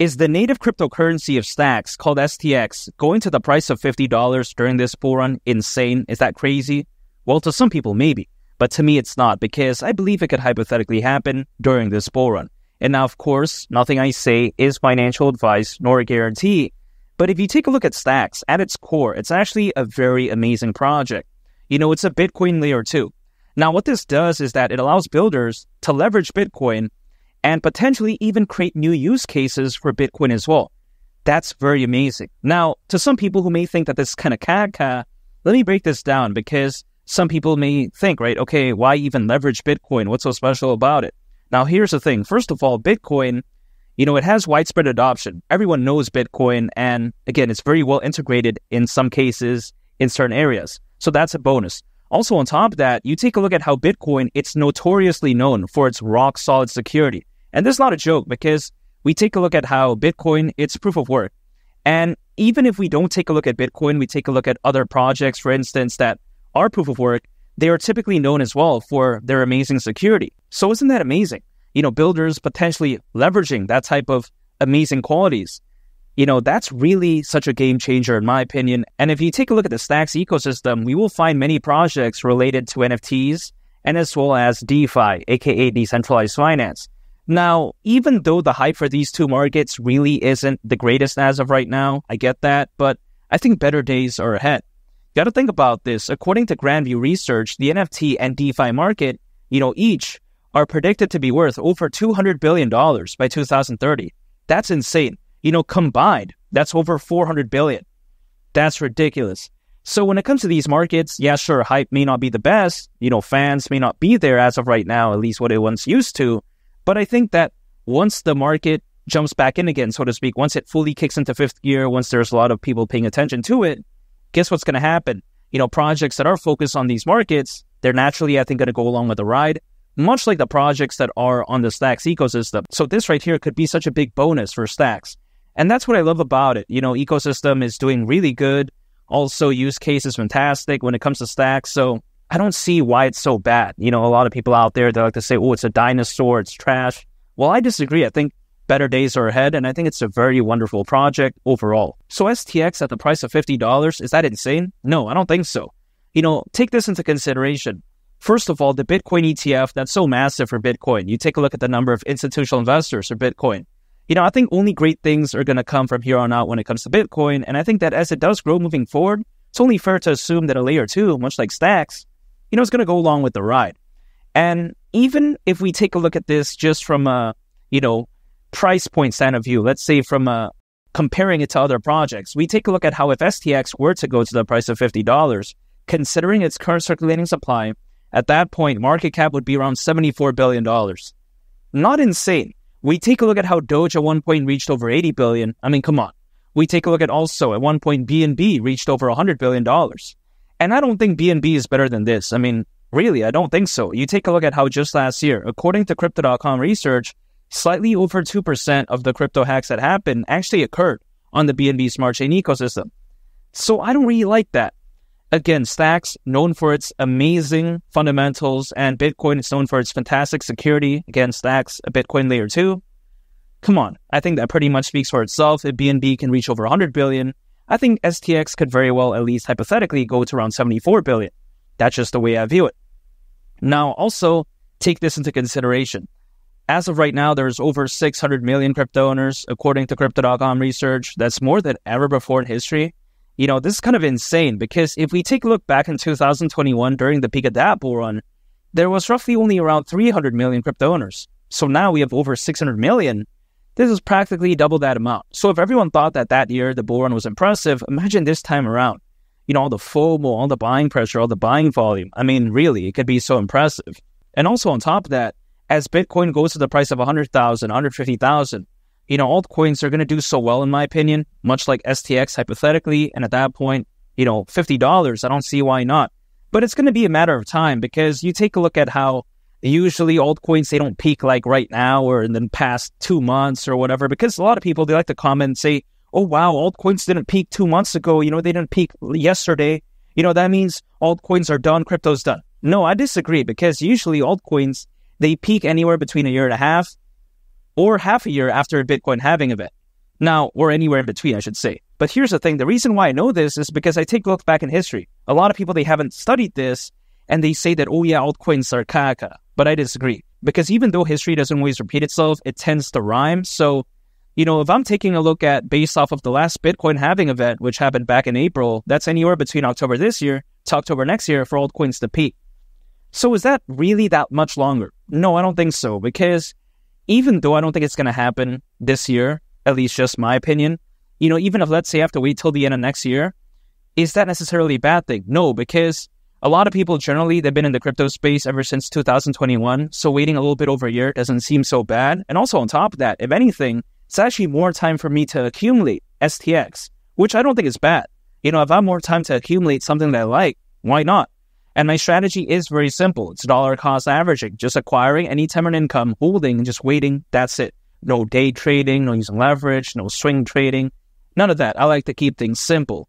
Is the native cryptocurrency of Stacks called STX going to the price of $50 during this bull run insane? Is that crazy? Well, to some people, maybe. But to me, it's not because I believe it could hypothetically happen during this bull run. And now, of course, nothing I say is financial advice nor a guarantee. But if you take a look at Stacks, at its core, it's actually a very amazing project. You know, it's a Bitcoin layer 2. Now, what this does is that it allows builders to leverage Bitcoin and potentially even create new use cases for Bitcoin as well. That's very amazing. Now, to some people who may think that this is kind of caca, let me break this down because some people may think, right, okay, why even leverage Bitcoin? What's so special about it? Now, here's the thing. First of all, Bitcoin, you know, it has widespread adoption. Everyone knows Bitcoin. And again, it's very well integrated in some cases in certain areas. So that's a bonus. Also, on top of that, you take a look at how Bitcoin, it's notoriously known for its rock solid security. And this is not a joke because we take a look at how Bitcoin, it's proof of work. And even if we don't take a look at Bitcoin, we take a look at other projects, for instance, that are proof of work, they are typically known as well for their amazing security. So isn't that amazing? You know, builders potentially leveraging that type of amazing qualities. You know, that's really such a game changer in my opinion. And if you take a look at the Stacks ecosystem, we will find many projects related to NFTs and as well as DeFi, aka decentralized finance. Now, even though the hype for these two markets really isn't the greatest as of right now, I get that, but I think better days are ahead. You Got to think about this. According to Grandview Research, the NFT and DeFi market, you know, each are predicted to be worth over $200 billion by 2030. That's insane. You know, combined, that's over 400 billion. That's ridiculous. So when it comes to these markets, yeah, sure, hype may not be the best. You know, fans may not be there as of right now, at least what it once used to. But I think that once the market jumps back in again, so to speak, once it fully kicks into fifth gear, once there's a lot of people paying attention to it, guess what's going to happen? You know, projects that are focused on these markets, they're naturally, I think, going to go along with the ride, much like the projects that are on the Stacks ecosystem. So this right here could be such a big bonus for Stacks. And that's what I love about it. You know, ecosystem is doing really good. Also, use case is fantastic when it comes to Stacks. So I don't see why it's so bad. You know, a lot of people out there, they like to say, oh, it's a dinosaur, it's trash. Well, I disagree. I think better days are ahead, and I think it's a very wonderful project overall. So STX at the price of $50, is that insane? No, I don't think so. You know, take this into consideration. First of all, the Bitcoin ETF, that's so massive for Bitcoin. You take a look at the number of institutional investors for Bitcoin. You know, I think only great things are going to come from here on out when it comes to Bitcoin. And I think that as it does grow moving forward, it's only fair to assume that a layer two, much like Stacks, you know, it's going to go along with the ride. And even if we take a look at this just from a, you know, price point stand of view, let's say from a comparing it to other projects, we take a look at how if STX were to go to the price of $50, considering its current circulating supply, at that point, market cap would be around $74 billion. Not insane. We take a look at how Doge at one point reached over 80 billion. I mean, come on. We take a look at also at one point BNB reached over 100 billion dollars. And I don't think BNB is better than this. I mean, really, I don't think so. You take a look at how just last year, according to Crypto.com research, slightly over 2% of the crypto hacks that happened actually occurred on the BNB Smart Chain ecosystem. So I don't really like that. Again, Stacks, known for its amazing fundamentals, and Bitcoin is known for its fantastic security. Again, Stacks, a Bitcoin layer 2. Come on, I think that pretty much speaks for itself. If BNB can reach over 100 billion, I think STX could very well, at least hypothetically, go to around 74 billion. That's just the way I view it. Now, also take this into consideration. As of right now, there's over 600 million crypto owners, according to Crypto.com research. That's more than ever before in history. You know, this is kind of insane because if we take a look back in 2021 during the peak of that bull run, there was roughly only around 300 million crypto owners. So now we have over 600 million. This is practically double that amount. So if everyone thought that that year the bull run was impressive, imagine this time around. You know, all the FOMO, all the buying pressure, all the buying volume. I mean, really, it could be so impressive. And also on top of that, as Bitcoin goes to the price of 100,000, 150,000, you know, altcoins are going to do so well, in my opinion, much like STX hypothetically. And at that point, you know, $50, I don't see why not. But it's going to be a matter of time because you take a look at how usually altcoins they don't peak like right now or in the past two months or whatever because a lot of people they like to comment and say oh wow altcoins didn't peak two months ago you know they didn't peak yesterday you know that means altcoins are done crypto's done no i disagree because usually altcoins they peak anywhere between a year and a half or half a year after a bitcoin halving event Now, or anywhere in between, I should say. But here's the thing the reason why I know this is because I take a look back in history. A lot of people, they haven't studied this and they say that, oh yeah, altcoins are caca. But I disagree because even though history doesn't always repeat itself, it tends to rhyme. So, you know, if I'm taking a look at based off of the last Bitcoin halving event, which happened back in April, that's anywhere between October this year to October next year for altcoins to peak. So is that really that much longer? No, I don't think so because even though I don't think it's going to happen this year, at least just my opinion, you know, even if let's say I have to wait till the end of next year, is that necessarily a bad thing? No, because a lot of people generally they've been in the crypto space ever since 2021, so waiting a little bit over a year doesn't seem so bad. And also on top of that, if anything, it's actually more time for me to accumulate STX, which I don't think is bad. You know, if I have more time to accumulate something that I like, why not? And my strategy is very simple. It's dollar cost averaging, just acquiring any time and income, holding, and just waiting. That's it. No day trading, no using leverage, no swing trading, none of that. I like to keep things simple.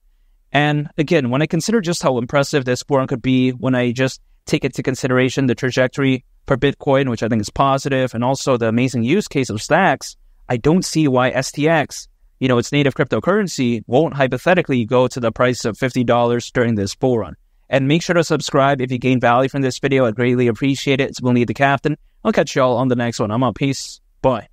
And again, when I consider just how impressive this run could be, when I just take into consideration the trajectory for Bitcoin, which I think is positive, and also the amazing use case of stacks, I don't see why STX, you know, its native cryptocurrency, won't hypothetically go to the price of $50 during this bull run. And make sure to subscribe if you gain value from this video. I'd greatly appreciate it. It's Lee the Captain. I'll catch y'all on the next one. I'm out. Peace. Bye.